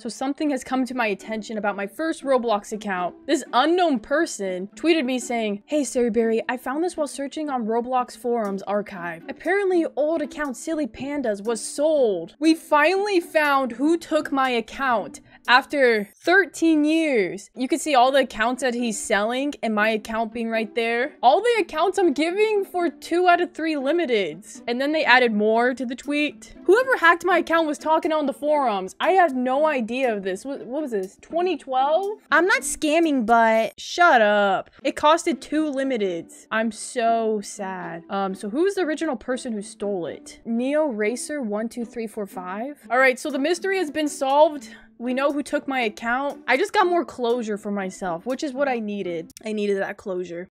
So something has come to my attention about my first Roblox account. This unknown person tweeted me saying, Hey sarriebearrie, I found this while searching on Roblox forums archive. Apparently old account Silly Pandas was sold. We finally found who took my account after 13 years. You can see all the accounts that he's selling and my account being right there. All the accounts I'm giving for two out of three limiteds. And then they added more to the tweet. Whoever hacked my account was talking on the forums. I had no idea of this. What, what was this? 2012? I'm not scamming, but shut up. It costed two limiteds. I'm so sad. Um, so who's the original person who stole it? Neo Racer 12345? All right, so the mystery has been solved. We know who took my account. I just got more closure for myself, which is what I needed. I needed that closure.